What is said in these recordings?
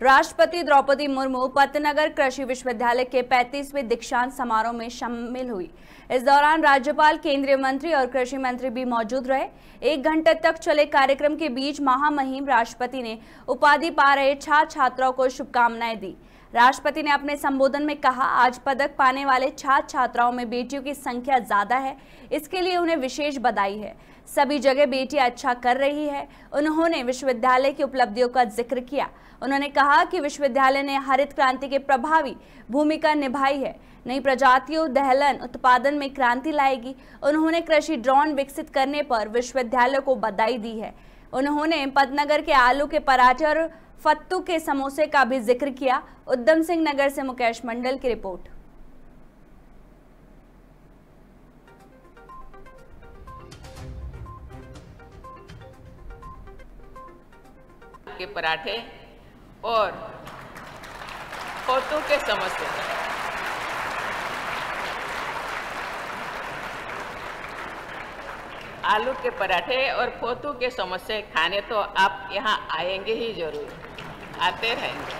राष्ट्रपति द्रौपदी मुर्मू पतनगर कृषि विश्वविद्यालय के 35वें दीक्षांत समारोह में शामिल हुई। इस दौरान राज्यपाल, केंद्रीय मंत्री और कृषि मंत्री भी मौजूद रहे। एक घंटे तक चले कार्यक्रम के बीच महामहिम राष्ट्रपति ने उपाधि पा रहे छात्र छात्राओं को शुभकामनाएँ दी। राष्ट्रपति ने अपने संबोधन में कहा, आज पदक पाने वाले छात्र छात्राओं में बेटियों की संख्या ज़्यादा है, इसके लिए उन्हें विशेष बधाई है। सभी जगह बेटियाँ अच्छा कर रही है। उन्होंने विश्वविद्यालय की उपलब्धियों का ज़िक्र किया। उन्होंने कहा कि विश्वविद्यालय ने हरित क्रांति के प्रभावी भूमिका निभाई है। नई प्रजातियों, दहलन, उत्पादन में क्रांति लाएगी। उन्होंने कृषि ड्रोन विकसित करने पर विश्वविद्यालय को बधाई दी है। उन्होंने पदनगर के आलू के पराठे और फत्तू के समोसे का भी ज़िक्र किया। उद्यम सिंह नगर से मुकेश मंडल की रिपोर्ट। के पराठे और के समोसे। आलू के पराठे और फोतू के समोसे खाने तो आप यहाँ आएँगे ही ज़रूर। आते रहेंगे।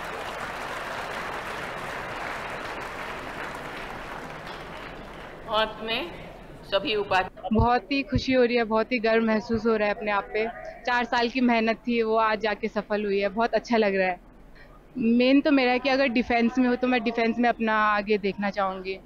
अंत में सभी उपाधि बहुत ही खुशी हो रही है, बहुत ही गर्व महसूस हो रहा है अपने आप पे। चार साल की मेहनत थी, वो आज जाके सफल हुई है, बहुत अच्छा लग रहा है। मेन तो मेरा है कि अगर डिफेंस में हो तो मैं डिफेंस में अपना आगे देखना चाहूँगी।